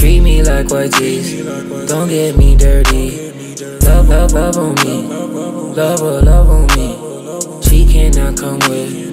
treat me like white tees. Don't get me dirty. Love, love, love on me. Love, love on me. She cannot come with.